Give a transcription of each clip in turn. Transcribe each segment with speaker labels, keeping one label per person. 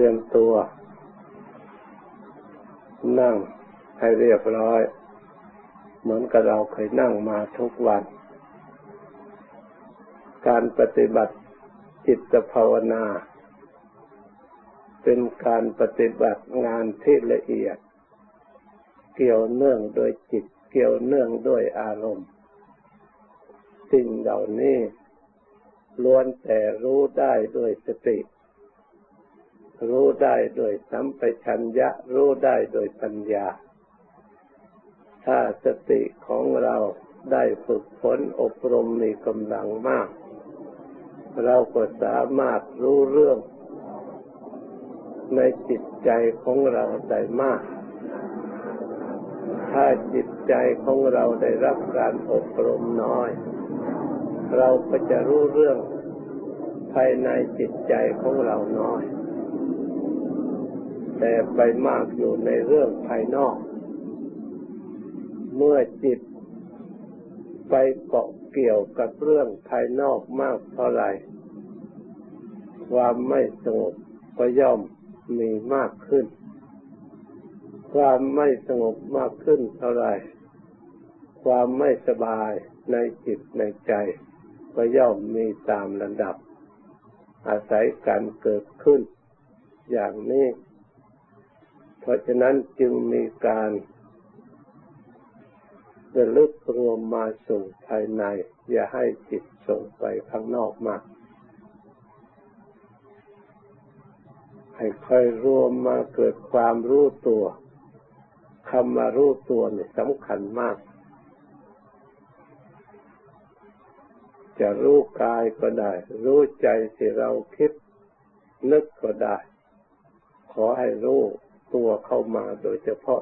Speaker 1: รียมตัว นั่งให้เรียบร้อย เหมือนกับเราเคยนั่งมาทุกวัน การปฏิบัติจิตภาวนา เป็นการปฏิบัติงานที่ละเอียด เกี่ยวเนื่องโดยจิต เกี่ยวเนื่องด้วยอารมณ์ สิ่งเหล่านี้ล้วนแต่รู้ได้ด้วยสติ รู้ได้โดยสัมปชัญญะ รู้ได้โดยปัญญา ถ้าสติของเราได้ฝึกฝนอบรมมีกำลังมาก เราก็สามารถรู้เรื่องในจิตใจของเราได้มาก ถ้าจิตใจของเราได้รับการอบรมน้อย เราก็จะรู้เรื่องภายในจิตใจของเราน้อย แต่ไปมากอยู่ในเรื่องภายนอก เมื่อจิตไปเกาะเกี่ยวกับเรื่องภายนอกมากเท่าไหร่ ความไม่สงบก็ย่อมมีมากขึ้น ความไม่สงบมากขึ้นเท่าไหร่ ความไม่สบายในจิตในใจ ก็ย่อมมีตามระดับ อาศัยการเกิดขึ้น อย่างนี้ เพราะฉะนั้นจึงมีการระลึกรวมมาสู่ภายใน อย่าให้จิตส่งไปข้างนอกมากให้ค่อยรวมมาเกิดความรู้ตัวคำมารู้ตัวนี่สำคัญมาก จะรู้กายก็ได้ รู้ใจที่เราคิดนึกก็ได้ ขอให้รู้ ตัวเข้ามาโดยเฉพาะ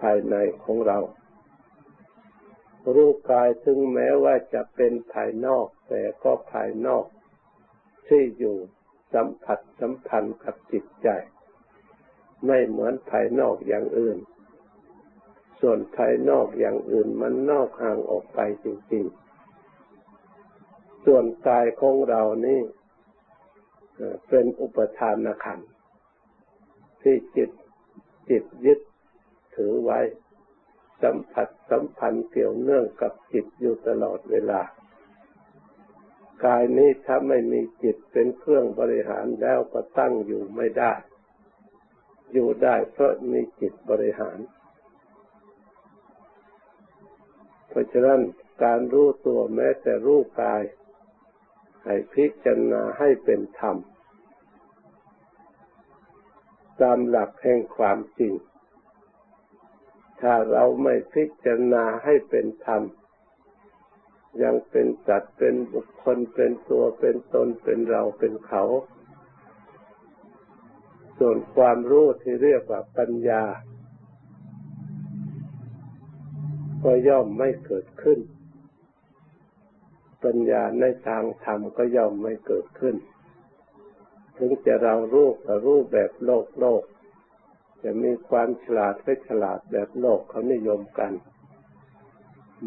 Speaker 1: ภายในของเรา รู้กายถึงแม้ว่าจะเป็นภายนอก แต่ก็ภายนอก ที่อยู่สัมผัสสัมพันธ์กับจิตใจ ไม่เหมือนภายนอกอย่างอื่น ส่วนภายนอกอย่างอื่นมันนอกห่างออกไปจริงๆ ส่วนกายของเรานี่เป็นอุปทานขันที่จิต จิตยึดถือไว้ สัมผัสสัมพันธ์เกี่ยวเนื่องกับจิตอยู่ตลอดเวลากายนี้ถ้าไม่มีจิตเป็นเครื่องบริหารแล้วก็ตั้งอยู่ไม่ได้ อยู่ได้เพราะมีจิตบริหาร เพราะฉะนั้นการรู้ตัวแม้แต่รู้กาย ให้พิจารณาให้เป็นธรรม ตามหลักแห่งความจริง ถ้าเราไม่พิจารณาให้เป็นธรรม ยังเป็นสัตว์เป็นบุคคลเป็นตัวเป็นตนเป็นเราเป็นเขา ส่วนความรู้ที่เรียกว่าปัญญา ก็ย่อมไม่เกิดขึ้น ปัญญาในทางธรรมก็ย่อมไม่เกิดขึ้น ถึงจะเรารู้ก็รู้แบบโลกโลก จะมีความฉลาดไม่ฉลาดแบบโลกเขานิยมกัน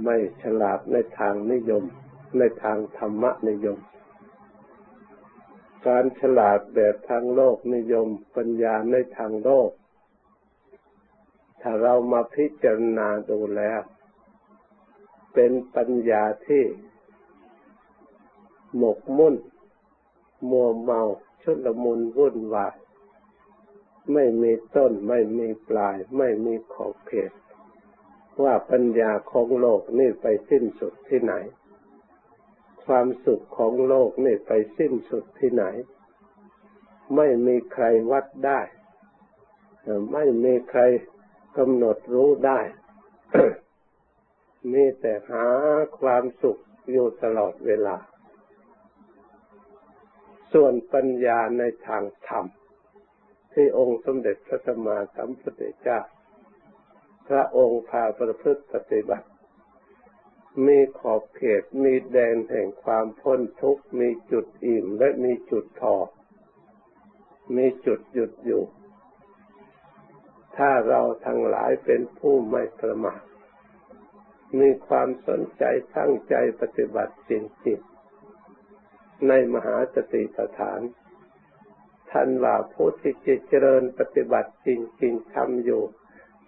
Speaker 1: ไม่ฉลาดในทางนิยม ในทางธรรมนิยม การฉลาดแบบทางโลกนิยม ปัญญาในทางโลก ถ้าเรามาพิจารณาดูแล้ว เป็นปัญญาที่หมกมุ่นมัวเมา ชุดลมุนวุ่นวาย ไม่มีต้นไม่มีปลาย ไม่มีขอบเขต ว่าปัญญาของโลกนี่ไปสิ้นสุดที่ไหน ความสุขของโลกนี่ไปสิ้นสุดที่ไหน ไม่มีใครวัดได้ ไม่มีใครกำหนดรู้ได้มีแต่หาความสุขอยู่ตลอดเวลา ส่วนปัญญาในทางธรรม ที่องค์สมเด็จพระสัมมาสัมพุทธเจ้า พระองค์พาประพฤติปฏิบัติ มีขอบเขตมีแดนแห่งความพ้นทุกข์มีจุดอิ่มและมีจุดพอมีจุดหยุดอยู่ ถ้าเราทั้งหลายเป็นผู้ไม่ประมาทมีความสนใจตั้งใจปฏิบัติจริงๆ ในมหาสติปัฏฐาน ท่านว่าผู้ที่จิตเจริญปฏิบัติจริงๆทำอยู่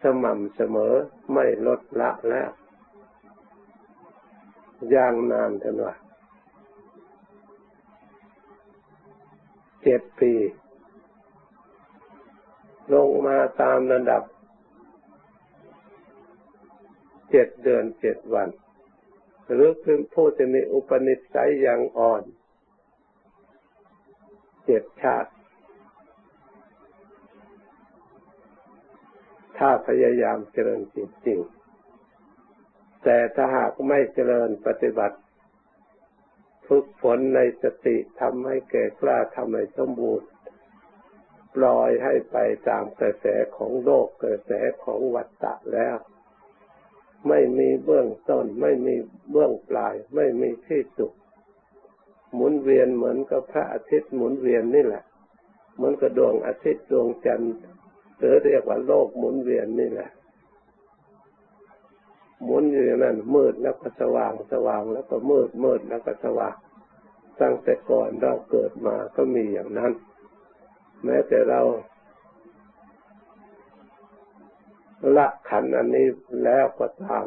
Speaker 1: สม่ำเสมอไม่ลดละแล้วอย่างนานท่านว่าเจ็ดปี ลงมาตามระดับเจ็ดเดือนเจ็ดวัน หรือคือผู้จะมีอุปนิสัยอย่างอ่อน เจ็ดชาติ ถ้าพยายามเจริญจริงๆ แต่ถ้าหากไม่เจริญปฏิบัติฝึกฝนในสติทำให้แก่กล้าทำให้สมบูรณ์ปล่อยให้ไปตามกระแสของโลกกระแสของวัฏฏะแล้ว ไม่มีเบื้องต้น ไม่มีเบื้องปลาย ไม่มีที่สุด หมุนเวียนเหมือนกับพระอาทิตย์หมุนเวียนนี่แหละเหมือนกับดวงอาทิตย์ดวงจันทร์หรือเรียกว่าโลกหมุนเวียนนี่แหละหมุนอยู่อย่างนั้นมืดแล้วก็สว่างสว่างแล้วก็มืดมืดแล้วก็สว่างตั้งแต่ก่อนเราเกิดมาก็มีอย่างนั้น แม้แต่เราละขันอันนี้แล้วก็ตาม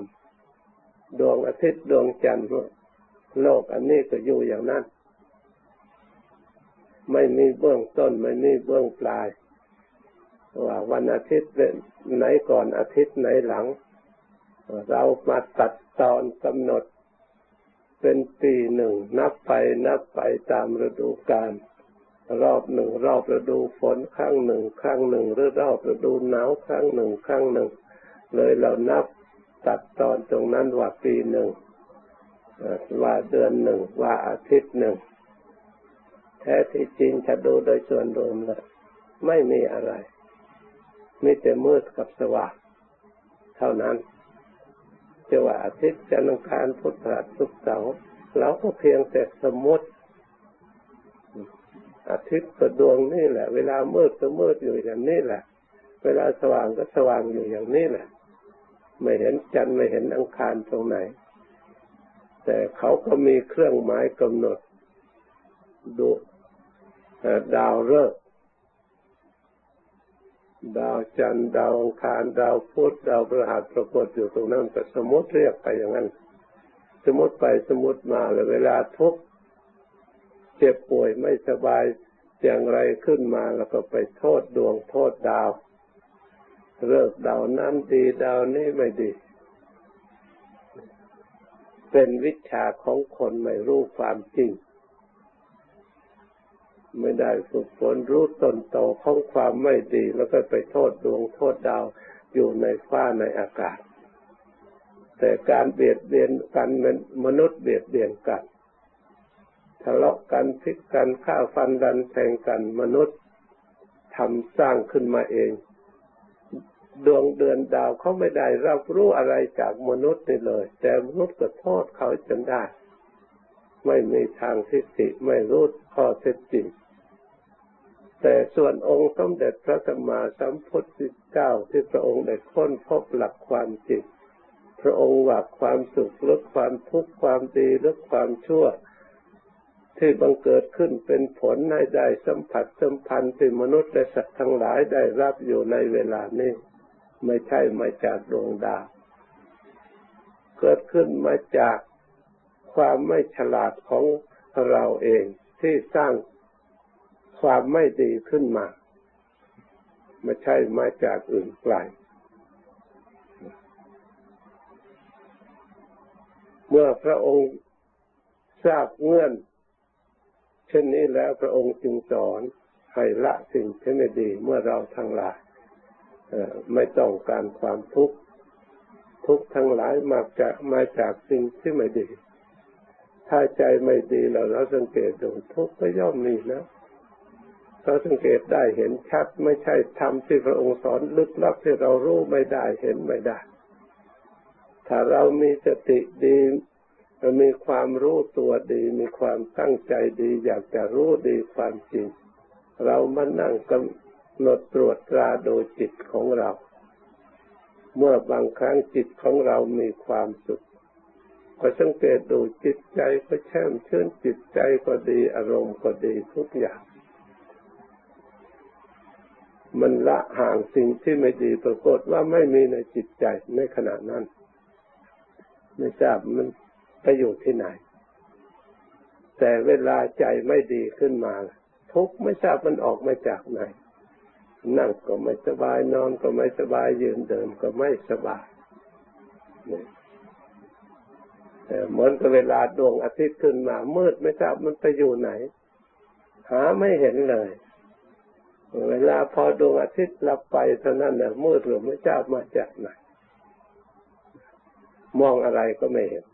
Speaker 1: ดวงอาทิตย์ดวงจันทร์โลกอันนี้ก็อยู่อย่างนั้น ไม่มีเบื้องต้น ไม่มีเบื้องปลาย ว่าวันอาทิตย์ไหนก่อนอาทิตย์ไหนหลัง เรามาตัดตอนกำหนด เป็นปีหนึ่ง นับไปนับไปตามฤดูกาลรอบหนึ่งรอบฤดูฝนครั้งหนึ่งครั้งหนึ่งหรือรอบฤดูหนาวครั้งหนึ่งครั้งหนึ่ง เลยเรานับตัดตอนตรงนั้นว่าปีหนึ่งว่าเดือนหนึ่งว่าอาทิตย์หนึ่ง แท้ที่จริงจะดูโดยส่วนรวมแล้วไม่มีอะไร มีแต่มืดกับสว่างเท่านั้นจะว่าอาทิตย์จันทร์อังคารพุทธพฤหัสศุกร์เสาร์เราก็เพียงแต่สมมติ อาทิตย์ก็ดวงนี่แหละ เวลามืดก็มืดอยู่อย่างนี้แหละ เวลาสว่างก็สว่างอยู่อย่างนี้แหละ ไม่เห็นจันทร์ไม่เห็นอังคารตรงไหน แต่เขาก็มีเครื่องหมายกำหนดดู ดาวฤกษ์ดาวจันทร์ดาวอังคารดาวพุธดาวพฤหัสปรากฏอยู่ตรงนั้นแต่สมมติเรียกไปอย่างนั้น สมมติไปสมมติมาเลยเวลาทุกเจ็บป่วยไม่สบายอย่างไรขึ้นมาแล้วก็ไปโทษดวงโทษดาวเลิกดาวนั้นดีดาวนี้ไม่ดี เป็นวิชาของคนไม่รู้ความจริง ไม่ได้ฝึกฝนรู้ต้นตของความไม่ดี แล้วก็ไปโทษดวงโทษดาวอยู่ในฟ้าในอากาศ แต่การเบียดเบียนกันเป็นมนุษย์เบียดเบียนกันทะเลาะกันพิกกันฆ่าฟันดันแทงกันมนุษย์ทำสร้างขึ้นมาเอง ดวงเดือนดาวเขาไม่ได้รับรู้อะไรจากมนุษย์นี่เลย แต่มนุษย์ก็โทษเขาจนได้ ไม่มีทางทิฏฐิไม่รู้ข้อเท็จจริง แต่ส่วนองค์สมเด็จพระสัมมาสัมพุทธเจ้าที่พระองค์ได้ค้นพบหลักความจริงพระองค์ว่าความสุขหรือความทุกข์ความดีหรือความชั่ว ที่บังเกิดขึ้นเป็นผลให้ได้สัมผัสสัมพันธ์ที่มนุษย์และสัตว์ทั้งหลายได้รับอยู่ในเวลานี้ ไม่ใช่มาจากดวงดาวเกิดขึ้นมาจากความไม่ฉลาดของเราเองที่สร้าง ความไม่ดีขึ้นมาไม่ใช่มาจากอื่นไกลเมื่อพระองค์ทราบเงื่อน เช่นนี้แล้วพระองค์จึงสอนให้ละสิ่งที่ไม่ดีเมื่อเราทั้งหลายไม่ต้องการความทุกข์ทุกข์ทั้งหลายมาจากมาจากสิ่งที่ไม่ดี ถ้าใจไม่ดีเราเราสังเกตดูทุกข์ก็ย่อมมีนะ เราสังเกตได้เห็นชัดไม่ใช่ธรรมที่พระองค์สอนลึกลับที่เรารู้ไม่ได้เห็นไม่ได้ ถ้าเรามีสติดีมีความรู้ตัวดี มีความตั้งใจดี อยากจะรู้ดีความจริง เรามานั่งกำหนดตรวจตราโดยจิตของเรา เมื่อบางครั้งจิตของเรามีความสุขก็สังเกตดูจิตใจก็แช่มชื่นจิตใจก็ดีอารมณ์ก็ดีทุกอย่าง มันละห่างสิ่งที่ไม่ดีปรากฏว่าไม่มีในจิตใจในขณะนั้น ไม่ทราบมันไปอยู่ที่ไหน แต่เวลาใจไม่ดีขึ้นมา ทุกไม่ทราบมันออกมาจากไหน นั่งก็ไม่สบายนอนก็ไม่สบายยืนเดินก็ไม่สบายเหมือนกับเวลาดวงอาทิตย์ขึ้นมามืดไม่ทราบมันไปอยู่ไหน หาไม่เห็นเลย เวลาพอดวงอาทิตย์ลับไปเท่านั้นนี่ยมืดหรือไม่ทราบมาจากไหนมองอะไรก็ไม่เห็น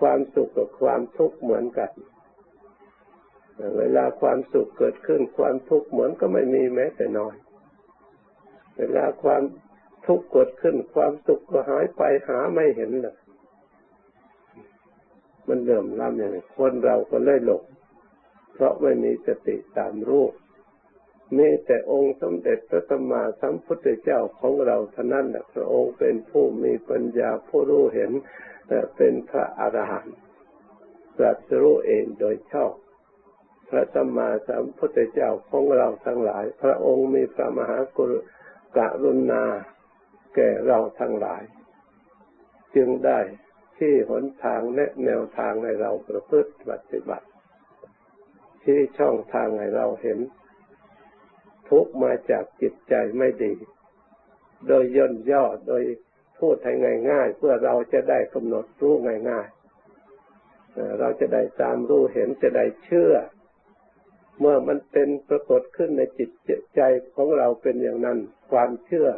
Speaker 1: ความสุขกับความทุกข์เหมือนกัน เวลาความสุขเกิดขึ้นความทุกข์เหมือนก็ไม่มีแม้แต่น้อย เวลาความทุกข์เกิดขึ้น ความสุขก็หายไปหาไม่เห็นเลยมันเดิมล้ำอย่างนี้คนเราก็เลยหลงเพราะไม่มีสติตามรูป มีแต่องค์สมเด็จพระสัมมาสัมพุทธเจ้าของเราเท่านั้นพระองค์เป็นผู้มีปัญญาผู้รู้เห็นเป็นพระอรหันต์ตรัสรู้เองโดยชอบ พระสัมมาสัมพุทธเจ้าของเราทั้งหลาย พระองค์มีพระมหากรุณาแก่เราทั้งหลาย จึงได้ที่หนทางและแนวทางให้เราประพฤติปฏิบัติ ที่ช่องทางให้เราเห็น ทุกมาจากจิตใจไม่ดี โดยย่นย่อโดยพูดให้ง่าย ๆ เพื่อเราจะได้กำหนดรู้ง่ายๆเราจะได้ตามรู้เห็นจะได้เชื่อ เมื่อมันเป็นปรากฏขึ้นในจิตใจของเราเป็นอย่างนั้น ความเชื่อ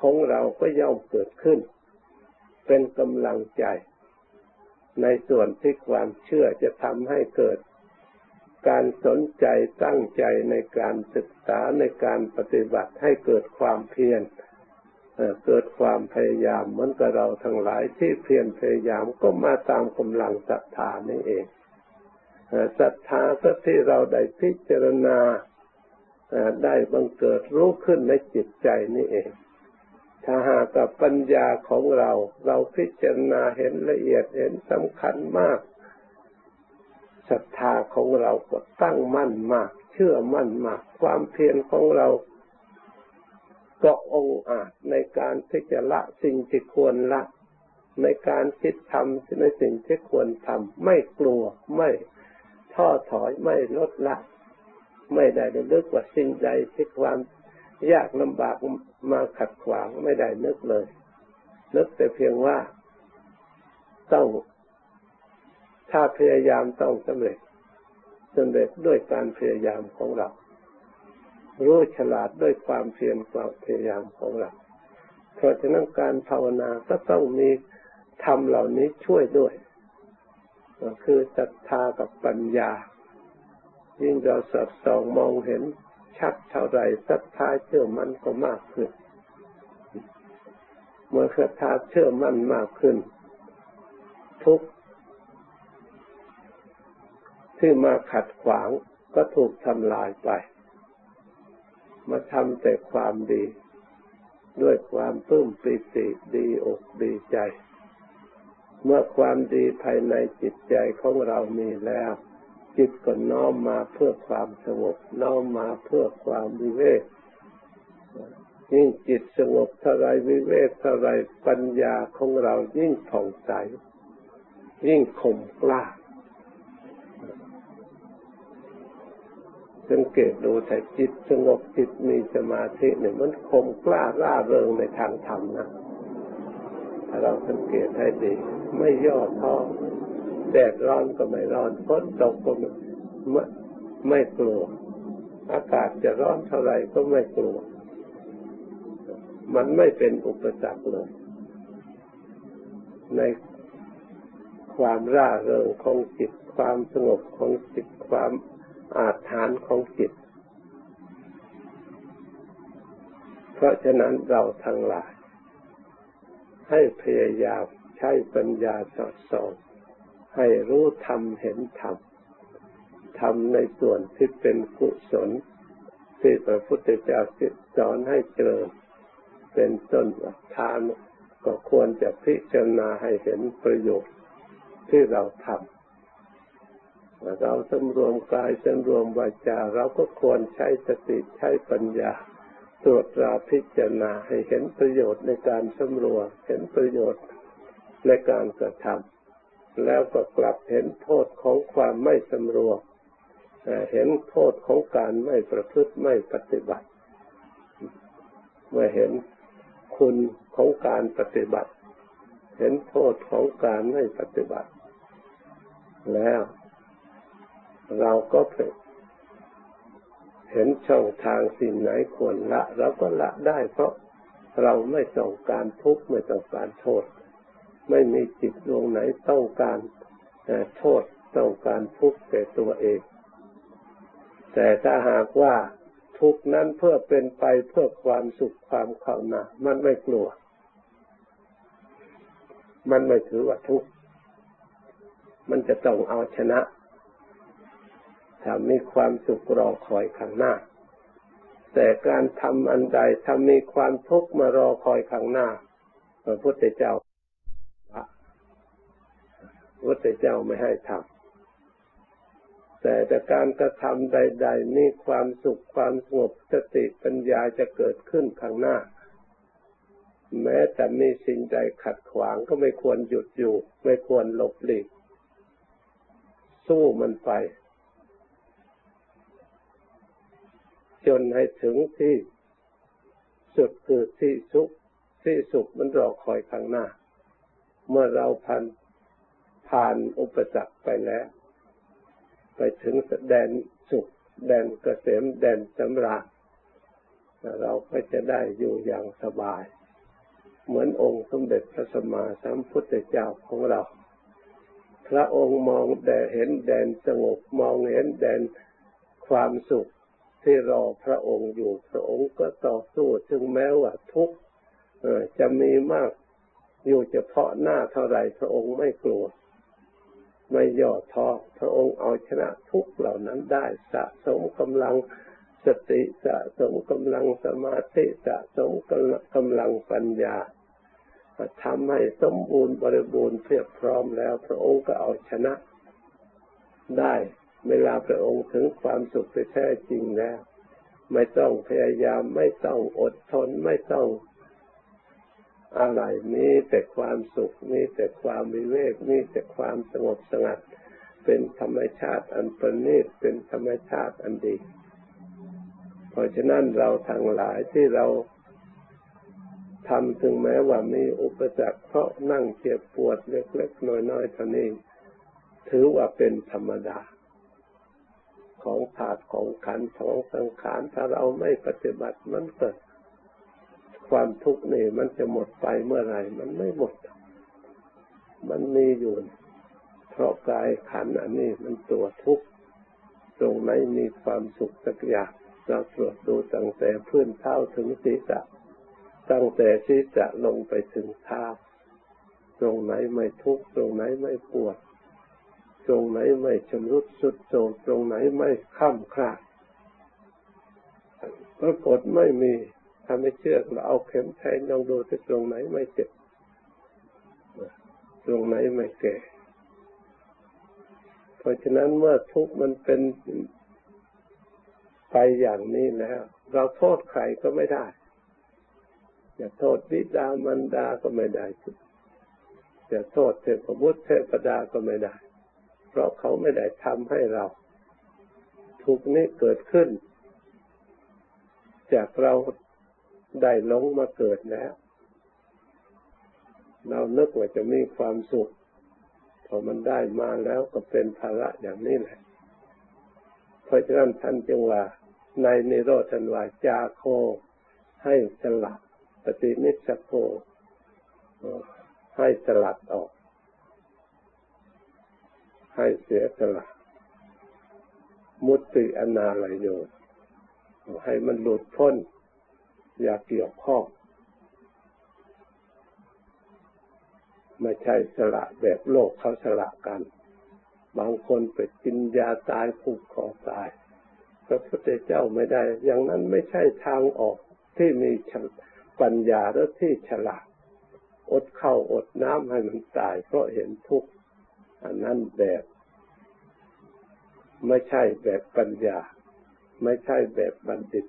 Speaker 1: ของเราก็ย่อมเกิดขึ้น เป็นกำลังใจ ในส่วนที่ความเชื่อจะทำให้เกิด การสนใจตั้งใจในการศึกษาในการปฏิบัติให้เกิดความเพียรเกิดความพยายามเหมือนกับเราทั้งหลายที่เพียรพยายามก็มาตามกำลังศรัทธานี่เองศรัทธาก็ที่เราได้พิจารณาได้บังเกิดรู้ขึ้นในจิตใจนี่เอง ถ้าหากกับปัญญาของเรา เราพิจารณาเห็นละเอียดเห็นสำคัญมาก ศรัทธาของเราก็ตั้งมั่นมาก เชื่อมั่นมาก ความเพียรของเราก็องอาจในการที่จะละสิ่งที่ควรละ ในการคิดทำในสิ่งที่ควรทำไม่กลัวไม่ท้อถอยไม่ลดละ ไม่ได้เลือกว่าสิ่งใดที่ความยากลำบากมาขัดขวางไม่ได้นึกเลย นึกแต่เพียงว่าต้อง ถ้าพยายามต้องสำเร็จสำเร็จด้วยการพยายามของเรา รู้ฉลาดด้วยความเพียรความพยายามของเรา เพราะฉะนั้นการภาวนาก็ต้องมีทำเหล่านี้ช่วยด้วย ก็คือศรัทธากับปัญญา ยิ่งเราสอดส่องมองเห็นชัดเท่าไรศรัทธาเชื่อมั่นก็มากขึ้น เมื่อศรัทธาเชื่อมั่นมากขึ้น ทุก ที่มาขัดขวางก็ถูกทำลายไป มาทำแต่ความดี ด้วยความปลื้มปิติดีอกดีใจ เมื่อความดีภายในจิตใจของเรามีแล้ว จิตก็น้อมมาเพื่อความสงบน้อมมาเพื่อความวิเวกยิ่งจิตสงบเท่าไรวิเวกเท่าไรปัญญาของเรายิ่งผ่องใส ยิ่งคมกล้า สังเกตดูแต่จิตสงบจิตมีสมาธิเนี่ยมันคมกล้าร่าเริงในทางธรรมนะถ้าเราสังเกตให้ดี ไม่ย่อท้อแดดร้อนก็ไม่ร้อนฝนตกก็ไม่ไม่กลัว อากาศจะร้อนเท่าไหร่ก็ไม่กลัว มันไม่เป็นอุปสรรคเลย ในความร่าเริงของจิตความสงบของจิตความ อาถรรพ์ของจิต เพราะฉะนั้นเราทั้งหลาย ให้พยายามใช้ปัญญาสอดส่อง ให้รู้ธรรมเห็นธรรมทำในส่วนที่เป็นกุศลที่พระพุทธเจ้าสอนให้เจริญเป็นต้นทานก็ควรจะพิจารณาให้เห็นประโยชน์ที่เราทำ เราสำรวมกายสำรวมวาจา เราก็ควรใช้สติใช้ปัญญา ตรวจตราพิจารณาให้เห็นประโยชน์ในการสำรวมเห็นประโยชน์ในการกระทำแล้วก็กลับเห็นโทษของความไม่สำรวมเห็นโทษของการไม่ประพฤติไม่ปฏิบัติ เมื่อเห็นคุณของการปฏิบัติ เห็นโทษของการไม่ปฏิบัติ แล้ว เราก็เห็นช่องทางสิ่งไหนควรละเราก็ละได้เพราะเราไม่ต้องการทุกข์ไม่ต้องการโทษ ไม่มีจิตดวงไหนต้องการโทษต้องการทุกข์แต่ตัวเอง แต่ถ้าหากว่าทุกนั้นเพื่อเป็นไปเพื่อความสุขความข้าวหนามันไม่กลัว มันไม่ถือว่าทุกข์มันจะต้องเอาชนะ ถ้ามีความสุขรอคอยข้างหน้า แต่การทำอันใดถ้ามีความทุกข์มารอคอยข้างหน้าพระพุทธเจ้าพระพุทธเจ้าไม่ให้ทำแต่แต่การกระทำใด ๆ มีความสุขความสงบสติปัญญาจะเกิดขึ้นข้างหน้า แม้แต่มีสิ่งใดขัดขวางก็ไม่ควรหยุดอยู่ ไม่ควรหลบหลีกสู้มันไป จนให้ถึงที่สุดคือที่สุขที่สุขมันรอคอยข้างหน้า เมื่อเราผ่านผ่านอุปสรรคไปแล้ว ไปถึงแดนสุข แดนเกษมแดนสำราญเราก็จะได้อยู่อย่างสบาย เหมือนองค์สมเด็จพระสัมมาสัมพุทธเจ้าของเรา พระองค์มองแดเห็นแดนสงบมองเห็นแดนความสุข ที่รอพระองค์อยู่พระองค์ก็ต่อสู้ถึงแม้ว่าทุกข์จะมีมากอยู่เฉพาะหน้าเท่าไรพระองค์ไม่กลัว ไม่ย่อท้อพระองค์เอาชนะทุกเหล่านั้นได้สะสมกำลังสติสะสมกำลังสมาธิสะสมกำลังปัญญาทำให้สมบูรณ์บริบูรณ์เพียบพร้อมแล้ว พระองค์ก็เอาชนะได้ เวลาพระองค์ถึงความสุขแท้จริงแล้ว ไม่ต้องพยายามไม่ต้องอดทนไม่ต้องอะไรมีแต่ความสุขมีแต่ความวิเวกมีแต่ความสงบสงัด เป็นธรรมชาติอันประณีตเป็นธรรมชาติอันดี เพราะฉะนั้นเราทั้งหลายที่เราทำถึงแม้ว่ามีอุปสรรคเพราะนั่งเจ็บปวดเล็กๆน้อยๆเท่านี้ ถือว่าเป็นธรรมดา ของธาตุของขันธ์ของสังขารถ้าเราไม่ปฏิบัติมันเกิดความทุกข์นี่มันจะหมดไปเมื่อไหร่ มันไม่หมด มันมีอยู่ เพราะกายขันอันนี้มันตัวทุกข์ตรงไหนมีความสุขสักอย่างเราตรวจดูตั้งแต่พื้นเท้าถึงศีรษะ ตั้งแต่ศีรษะลงไปถึงเท้า ตรงไหนไม่ทุกข์ตรงไหนไม่ปวด ตรงไหนไม่ชำรุดสุดโทรมตรงไหนไม่ข้ามคลาดปรากฏไม่มีถ้าไม่เชื่อเราเอาเข็มแทงลองดูที่ตรงไหนไม่เจ็บตรงไหนไม่แก่ เพราะฉะนั้นเมื่อทุกข์มันเป็นไปอย่างนี้แล้ว เราโทษใครก็ไม่ได้จะโทษบิดามันดาก็ไม่ได้จะโทษเทพบุตรเทพดาก็ไม่ได้ เพราะเขาไม่ได้ทำให้เรา ทุกนี้เกิดขึ้น จากเราได้ลงมาเกิดแล้ว เรานึกว่าจะมีความสุขพอมันได้มาแล้วก็เป็นภาระอย่างนี้แหละเพราะฉะนั้นท่านจึงว่า ในนิโรธนวาจาโค ให้สลัดปฏินิสโคให้สลัดออก ให้เสียสละ มุติอนาลโยให้มันหลุดพ้น อย่าเกี่ยวข้องไม่ใช่สละแบบโลกเขาสละกัน บางคนไปกินยาตายผูกคอตายพระพุทธเจ้าไม่ได้ อย่างนั้นไม่ใช่ทางออกที่มีปัญญาและที่ฉลาด อดเข้าอดน้ำให้มันตายเพราะเห็นทุกข์ อันนั้นแบบ ไม่ใช่แบบปัญญา ไม่ใช่แบบบัณฑิต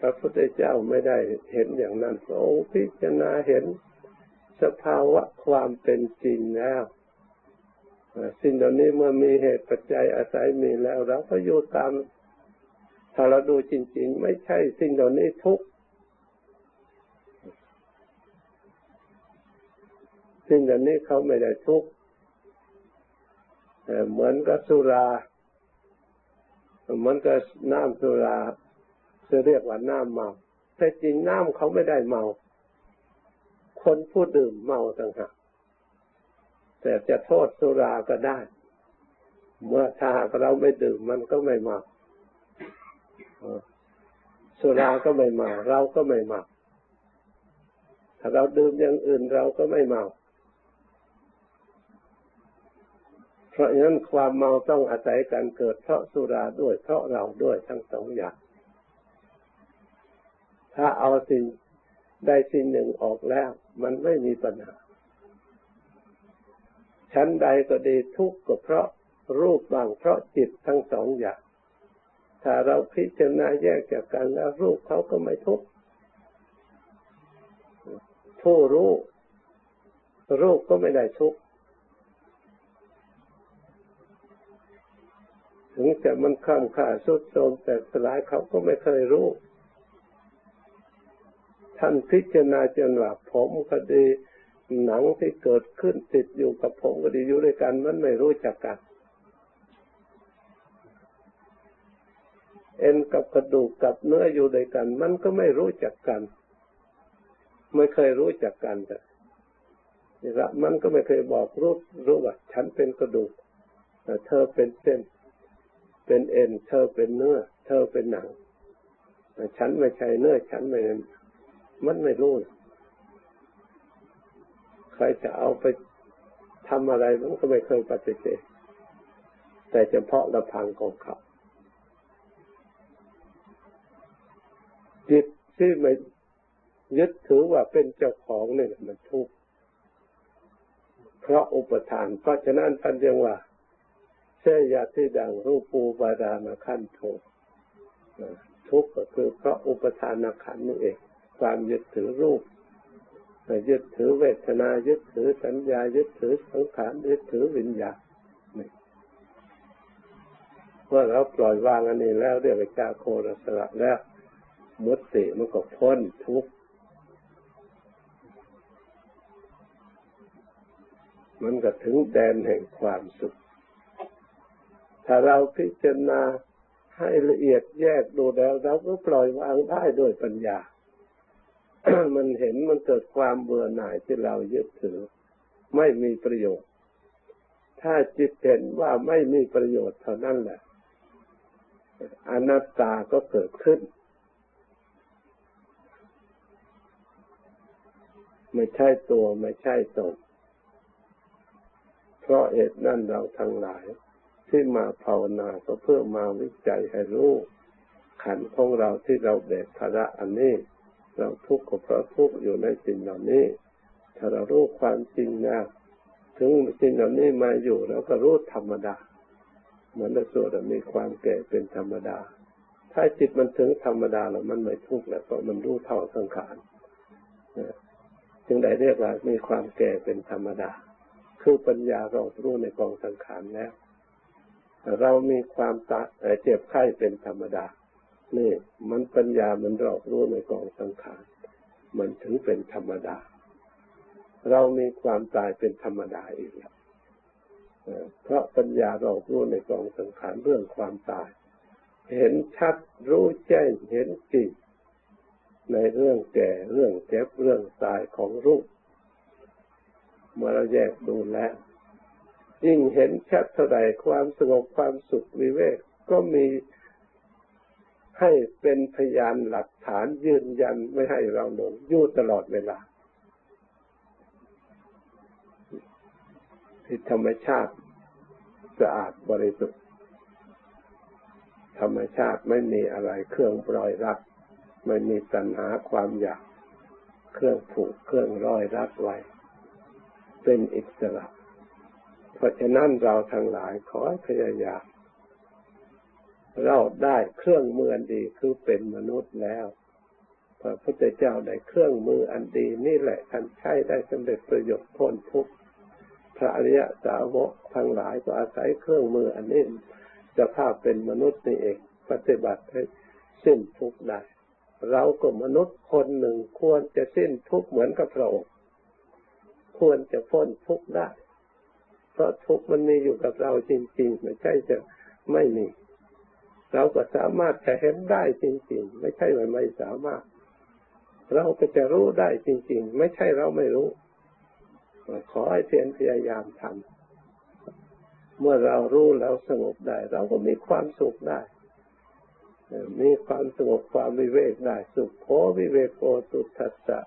Speaker 1: พระพุทธเจ้าไม่ได้เห็นอย่างนั้นพระองค์พิจารณาเห็นสภาวะความเป็นจริงแล้วสิ่งเหล่านี้เมื่อมีเหตุปัจจัยอาศัยมีแล้วเราก็อยู่ตามถ้าเราดูจริง ๆ ไม่ใช่สิ่งเหล่านี้ทุกสิ่งเหล่านี้เขาไม่ได้ทุกข์ เหมือนกับสุรา เหมือนกับน้ำสุราจะเรียกว่าน้ำเมาแต่จริงน้ำเขาไม่ได้เมา คนผู้ดื่มเมาต่างหากแต่จะโทษสุราก็ได้ เมื่อถ้าเราไม่ดื่มมันก็ไม่เมาสุราก็ไม่เมา เราก็ไม่เมา ถ้าเราดื่มอย่างอื่นเราก็ไม่เมา เพราะฉะนั้นความเมาต้องอาศัยการเกิดเพราะสุราด้วยเพราะเราด้วยทั้งสองอย่าง ถ้าเอาสิ่งได้สิ่งหนึ่งออกแล้ว มันไม่มีปัญหา ชั้นใดก็ดีทุกข์ก็เพราะรูปบางเพราะจิตทั้งสองอย่าง ถ้าเราพิจารณาแยกจากกันแล้วรูปเขาก็ไม่ทุกข์ผู้รู้รูปก็ไม่ได้ทุกข์ ถึงจะมันข้ามข่าสุดโทมแต่สลายเขาก็ไม่เคยรู้ ท่านพิจารณาจนว่าผมก็ดีหนังที่เกิดขึ้นติดอยู่กับผมก็ดีอยู่ด้วยกันมันไม่รู้จักกัน เอ็นกับกระดูกกับเนื้ออยู่ด้วยกัน มันก็ไม่รู้จักกัน ไม่เคยรู้จักกันแต่ละมันก็ไม่เคยบอกรู้รู้ว่าฉันเป็นกระดูกเธอเป็นเส้น เป็นเอ็น เธอเป็นเนื้อ เธอเป็นหนังฉันไม่ใช่เนื้อ ฉันไม่มันไม่รู้ ใครจะเอาไปทำอะไรมันก็ไม่เคยปฏิเสธแต่เฉพาะละพังของเขา จิตที่ไม่ยึดถือว่าเป็นเจ้าของเนี่ยมันทุกข์เพราะอุปทาน เพราะฉะนั้นท่านยังว่า เสยาที่ดังรูปูบาดานขันโททุกข์ก็คือเพราะอุปทานขันนี่เอง ความยึดถือรูป ยึดถือเวทนา ยึดถือสัญญา ยึดถือสังขาร ยึดถือวิญญาณเมื่อเราปล่อยวางอันนี้แล้วเรียกว่าจาโครสละแล้วมุติมันก็พ้นทุกข์มันก็ถึงแดนแห่งความสุข ถ้าเราพิจารณาให้ละเอียดแยกดูแล้วเราก็ปล่อยวางได้ด้วยปัญญา มันเห็นมันเกิดความเบื่อหน่ายที่เรายึดถือ ไม่มีประโยชน์ ถ้าจิตเห็นว่าไม่มีประโยชน์เท่านั้นแหละอนัตตาก็เกิดขึ้น ไม่ใช่ตัวไม่ใช่ตนเพราะเหตุนั้นเราทั้งหลาย ที่มาภาวนาก็เพื่อมาวิจัยให้รู้ขันของเราที่เราแบกภาระอันนี้ เราทุกข์ก็เพราะทุกข์อยู่ในสิ่งเหล่านี้ ถ้าเรารู้ความจริงนะถึงสิ่งเหล่านี้มาอยู่เราก็รู้ธรรมดาเหมือนในส่วนมีความแก่เป็นธรรมดา ถ้าจิตมันถึงธรรมดาแล้วมันไม่ทุกข์แล้วเพราะมันรู้เท่าสังขารจึงได้เรียกว่ามีความแก่เป็นธรรมดา คือปัญญาเรารู้ในกองสังขารแล้ว เรามีความตาเจ็บไข้เป็นธรรมดา นี่ มันปัญญามันรอบรู้ในกองสังขาร มันถึงเป็นธรรมดา เรามีความตายเป็นธรรมดาอีกแล้วเพราะปัญญารอบรู้ในกองสังขารเรื่องความตาย เห็นชัดรู้แจ้งเห็นจริงในเรื่องแก่เรื่องเจ็บเรื่องตายของรูปเมื่อเราแยกดูแล้ว ยิ่งเห็นชัดเท่าใดความสงบความสุขวิเวกก็มีให้เป็นพยานหลักฐานยืนยันไม่ให้เราหลงอยู่ตลอดเวลา ที่ธรรมชาติสะอาดบริสุทธิ์ ธรรมชาติไม่มีอะไรเครื่องปล่อยรัก ไม่มีตัณหาความอยาก เครื่องผูกเครื่องร้อยรักไว้ เป็นอิสระ เพราะฉะนั้นเราทั้งหลายขอพยายามเราได้เครื่องมืออันดีคือเป็นมนุษย์แล้ว พระพุทธเจ้าได้เครื่องมืออันดีนี่แหละอันใช้ได้สำเร็จประโยชน์พ้นทุกข์พระอริยสาวกทั้งหลายก็อาศัยเครื่องมืออันนี้จะภาพเป็นมนุษย์นี่เองปฏิบัติให้สิ้นทุกข์ได้ เราก็มนุษย์คนหนึ่งควรจะสิ้นทุกข์เหมือนกับพระองค์ควรจะพ้นทุกข์ได้ ราะทุกข์มันมีอยู่กับเราจริง ๆ ไม่ใช่จะไม่มี เราก็สามารถจะเห็นได้จริง ๆ ไม่ใช่ว่าไม่สามารถ เราก็จะรู้ได้จริง ๆ ไม่ใช่เราไม่รู้ ขอให้เพียรพยายามทำเมื่อเรารู้แล้วสงบได้ เราก็มีความสุขได้มีความสงบความวิเวกได้ สุขโขวิเวกโกสุทัสสะ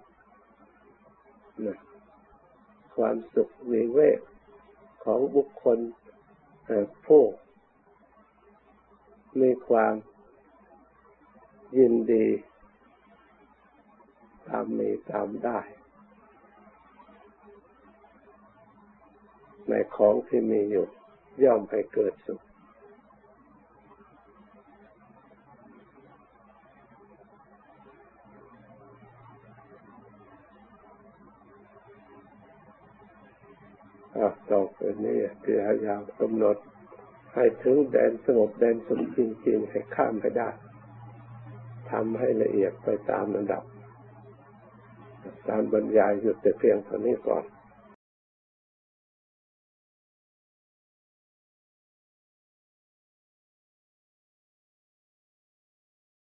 Speaker 1: นะความสุขวิเวก ของบุคคลผู้มีความยินดี ตามมีตามได้ ในของที่มีอยู่ ย่อมให้เกิดสุข ต่อไปนี้พยายามกำหนดให้ถึงแดนสงบแดนสุขจริง ๆ ให้ข้ามไปได้ทำให้ละเอียดไปตามระดับ การบรรยายหยุดแต่เพียงเท่านี้ก่อน